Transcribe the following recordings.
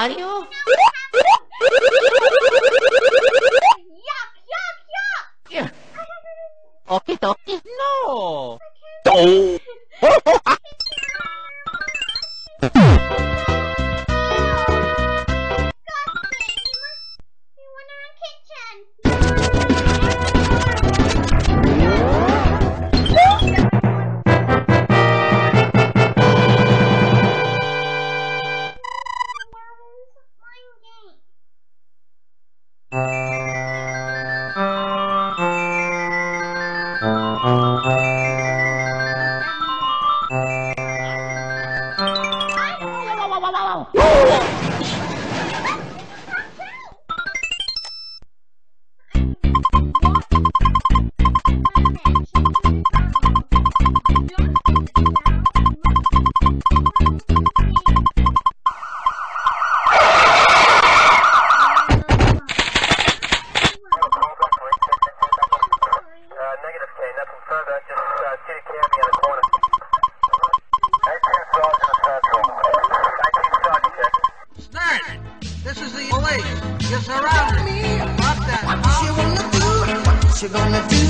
Mario? Yuck, yuck, yuck! Yeah. Okay, okay. No! Oh! What the What hell? you sir. This is the OA. Just around me about that. wanna do? What's she gonna do?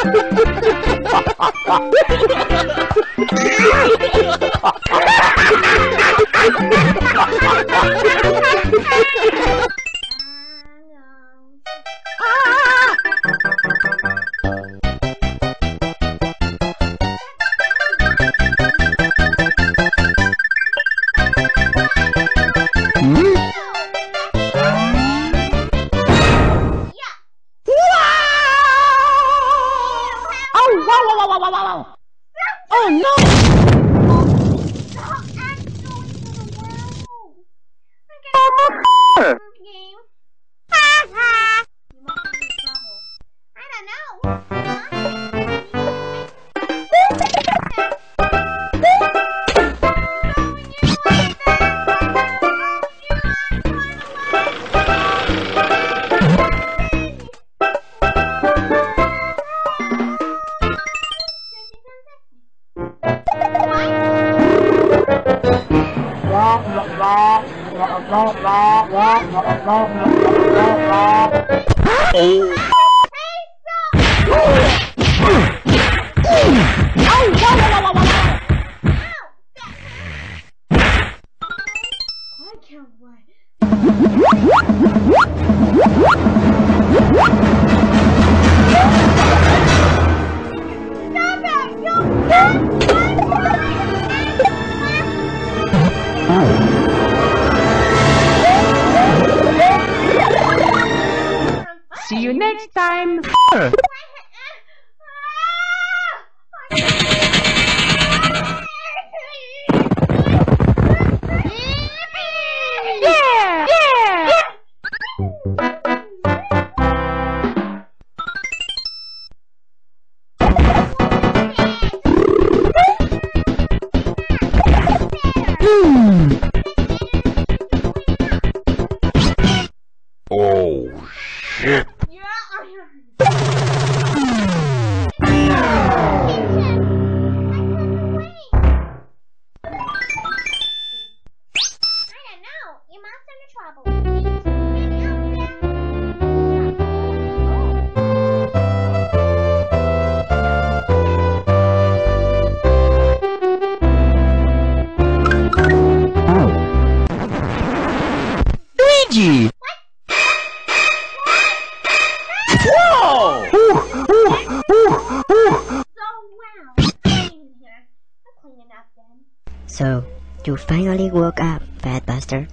ハハハハ Game. Ồ. See you next time. So, you finally woke up, Fat Buster.